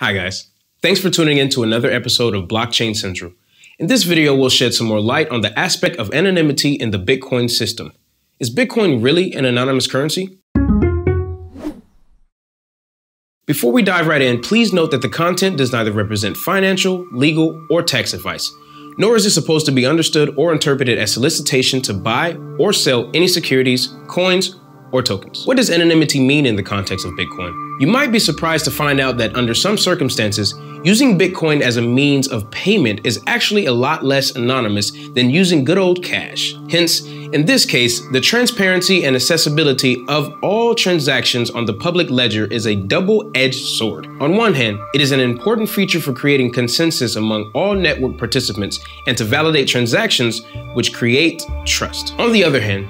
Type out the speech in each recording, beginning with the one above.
Hi guys. Thanks for tuning in to another episode of Blockchain Central. In this video, we'll shed some more light on the aspect of anonymity in the Bitcoin system. Is Bitcoin really an anonymous currency? Before we dive right in, please note that the content does neither represent financial, legal, or tax advice, nor is it supposed to be understood or interpreted as solicitation to buy or sell any securities, coins, or tokens. What does anonymity mean in the context of Bitcoin? You might be surprised to find out that under some circumstances, using Bitcoin as a means of payment is actually a lot less anonymous than using good old cash. Hence, in this case, the transparency and accessibility of all transactions on the public ledger is a double-edged sword. On one hand, it is an important feature for creating consensus among all network participants and to validate transactions which create trust. On the other hand,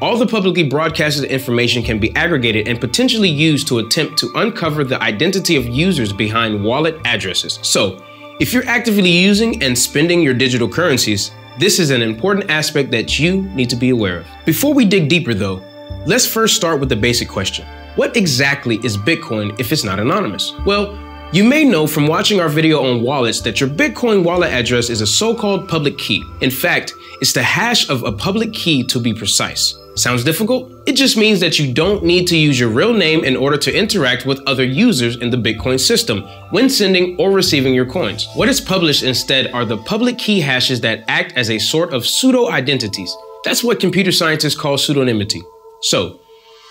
all the publicly broadcasted information can be aggregated and potentially used to attempt to uncover the identity of users behind wallet addresses. So, if you're actively using and spending your digital currencies, this is an important aspect that you need to be aware of. Before we dig deeper though, let's first start with the basic question. What exactly is Bitcoin if it's not anonymous? Well, you may know from watching our video on wallets that your Bitcoin wallet address is a so-called public key. In fact, it's the hash of a public key to be precise. Sounds difficult? It just means that you don't need to use your real name in order to interact with other users in the Bitcoin system when sending or receiving your coins. What is published instead are the public key hashes that act as a sort of pseudo identities. That's what computer scientists call pseudonymity. So,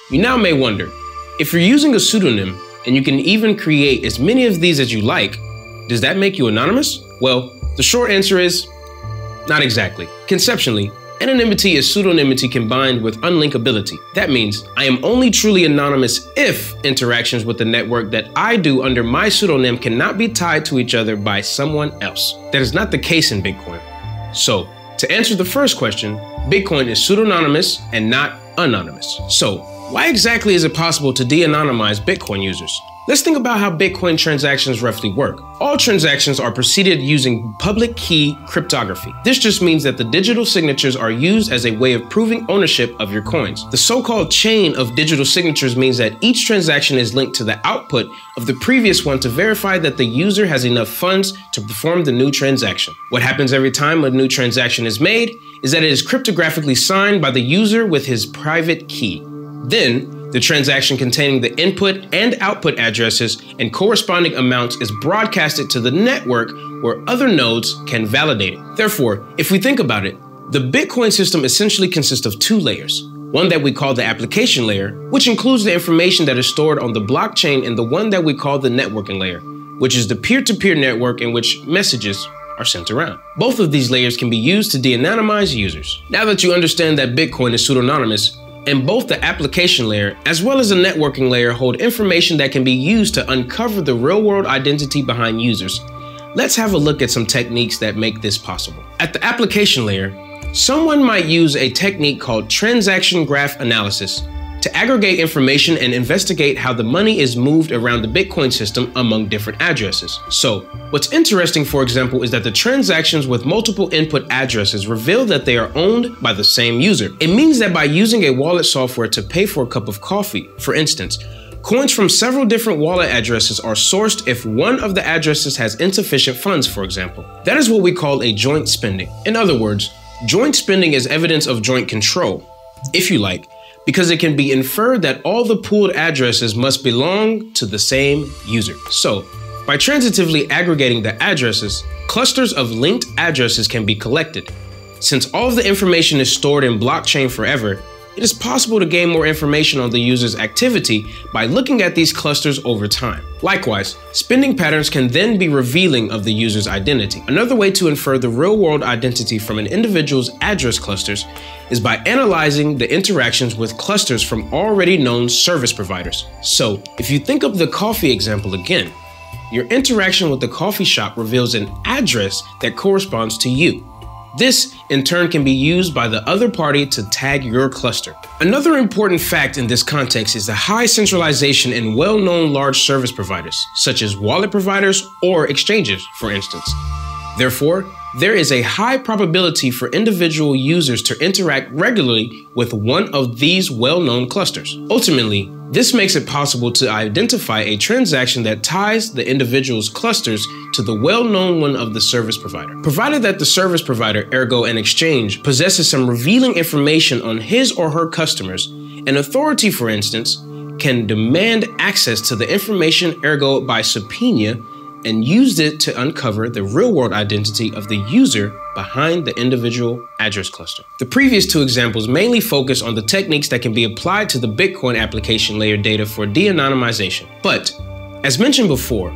you now may wonder if you're using a pseudonym and you can even create as many of these as you like, does that make you anonymous? Well, the short answer is not exactly. Conceptually, Anonymity is pseudonymity combined with unlinkability. That means I am only truly anonymous if interactions with the network that I do under my pseudonym cannot be tied to each other by someone else. That is not the case in Bitcoin. So, to answer the first question, Bitcoin is pseudonymous and not anonymous. So, why exactly is it possible to de-anonymize Bitcoin users? Let's think about how Bitcoin transactions roughly work. All transactions are preceded using public key cryptography. This just means that the digital signatures are used as a way of proving ownership of your coins. The so-called chain of digital signatures means that each transaction is linked to the output of the previous one to verify that the user has enough funds to perform the new transaction. What happens every time a new transaction is made is that it is cryptographically signed by the user with his private key. Then, the transaction containing the input and output addresses and corresponding amounts is broadcasted to the network where other nodes can validate it. Therefore, if we think about it, the Bitcoin system essentially consists of two layers. One that we call the application layer, which includes the information that is stored on the blockchain, and the one that we call the networking layer, which is the peer to peer network in which messages are sent around. Both of these layers can be used to de anonymize users. Now that you understand that Bitcoin is pseudonymous, and both the application layer as well as the networking layer hold information that can be used to uncover the real world identity behind users. Let's have a look at some techniques that make this possible. At the application layer, someone might use a technique called transaction graph analysis to aggregate information and investigate how the money is moved around the Bitcoin system among different addresses. So, what's interesting, for example, is that the transactions with multiple input addresses reveal that they are owned by the same user. It means that by using a wallet software to pay for a cup of coffee, for instance, Coins from several different wallet addresses are sourced if one of the addresses has insufficient funds, for example. That is what we call a joint spending. In other words, joint spending is evidence of joint control, if you like, because it can be inferred that all the pooled addresses must belong to the same user. So, by transitively aggregating the addresses, clusters of linked addresses can be collected. Since all of the information is stored in blockchain forever, it is possible to gain more information on the user's activity by looking at these clusters over time. Likewise, spending patterns can then be revealing of the user's identity. Another way to infer the real-world identity from an individual's address clusters is by analyzing the interactions with clusters from already known service providers. So, if you think of the coffee example again, your interaction with the coffee shop reveals an address that corresponds to you. This, in turn, can be used by the other party to tag your cluster. Another important fact in this context is the high centralization in well-known large service providers, such as wallet providers or exchanges, for instance. Therefore, there is a high probability for individual users to interact regularly with one of these well-known clusters. Ultimately, This makes it possible to identify a transaction that ties the individual's clusters to the well-known one of the service provider. Provided that the service provider, ergo an exchange, possesses some revealing information on his or her customers, an authority, for instance, can demand access to the information, ergo by subpoena, and used it to uncover the real world identity of the user behind the individual address cluster. The previous two examples mainly focus on the techniques that can be applied to the Bitcoin application layer data for de anonymization. But, as mentioned before,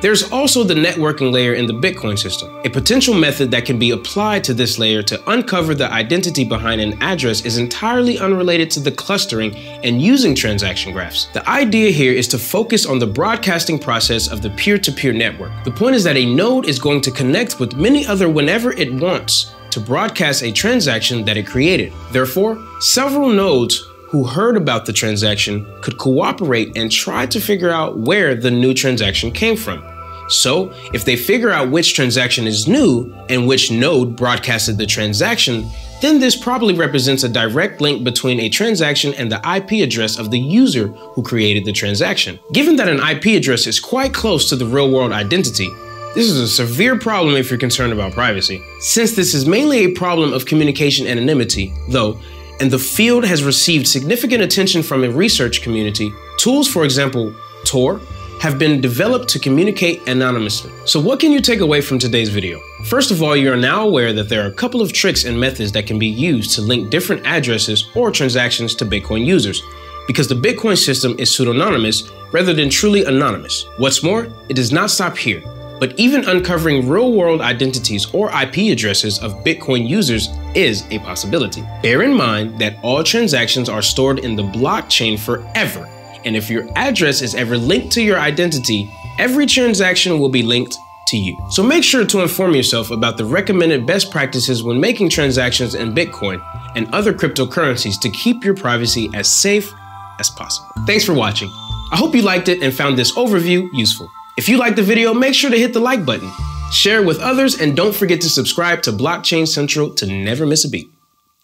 there's also the networking layer in the Bitcoin system. A potential method that can be applied to this layer to uncover the identity behind an address is entirely unrelated to the clustering and using transaction graphs. The idea here is to focus on the broadcasting process of the peer-to-peer -peer network. The point is that a node is going to connect with many other whenever it wants to broadcast a transaction that it created. Therefore, several nodes who heard about the transaction could cooperate and try to figure out where the new transaction came from. So, if they figure out which transaction is new and which node broadcasted the transaction, then this probably represents a direct link between a transaction and the IP address of the user who created the transaction. Given that an IP address is quite close to the real world identity, this is a severe problem if you're concerned about privacy. Since this is mainly a problem of communication anonymity, though, and the field has received significant attention from a research community. Tools, for example, Tor, have been developed to communicate anonymously. So what can you take away from today's video? First of all, you are now aware that there are a couple of tricks and methods that can be used to link different addresses or transactions to Bitcoin users, because the Bitcoin system is pseudonymous rather than truly anonymous. What's more, it does not stop here. But even uncovering real world identities or IP addresses of Bitcoin users is a possibility. Bear in mind that all transactions are stored in the blockchain forever. And if your address is ever linked to your identity, every transaction will be linked to you. So make sure to inform yourself about the recommended best practices when making transactions in Bitcoin and other cryptocurrencies to keep your privacy as safe as possible. Thanks for watching. I hope you liked it and found this overview useful. If you liked the video, make sure to hit the like button, share with others, and don't forget to subscribe to Blockchain Central to never miss a beat.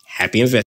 Happy investing.